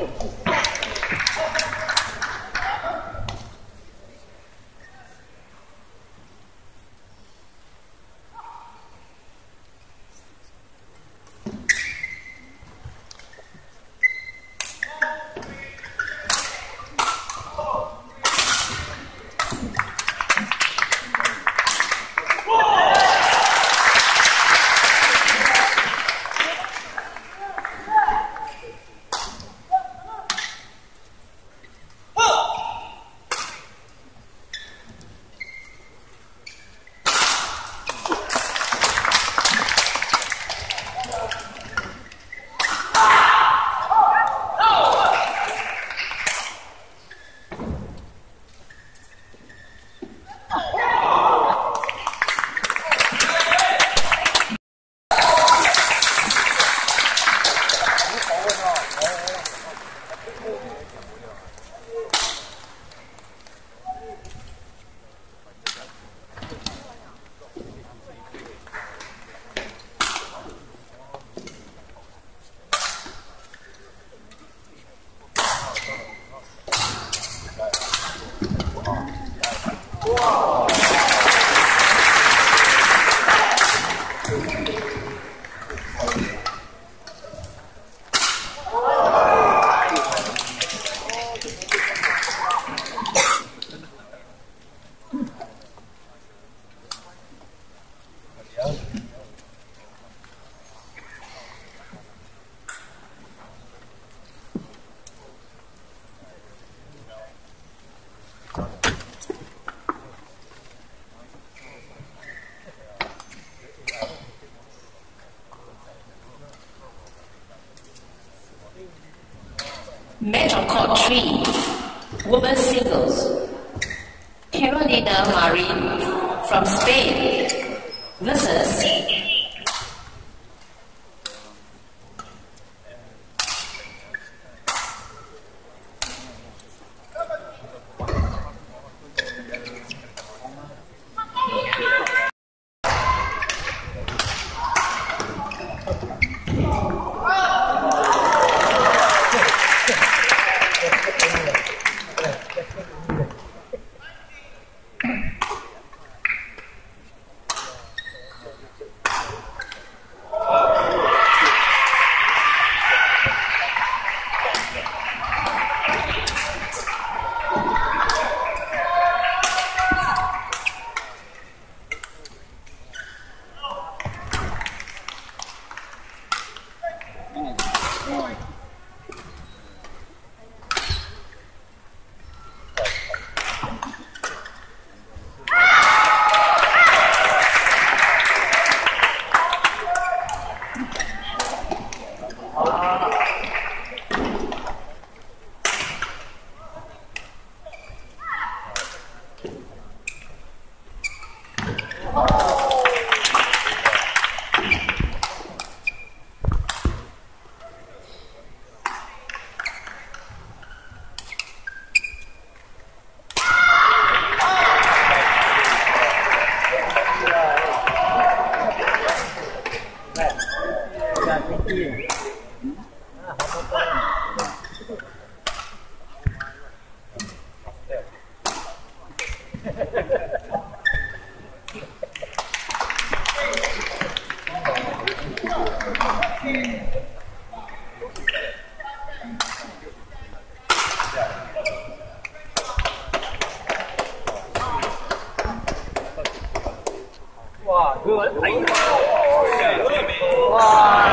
Eu... Court three, women's singles. Carolina Marin from Spain versus 哇，哥，哎呀，哇！